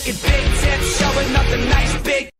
making big tips, showing up the nice big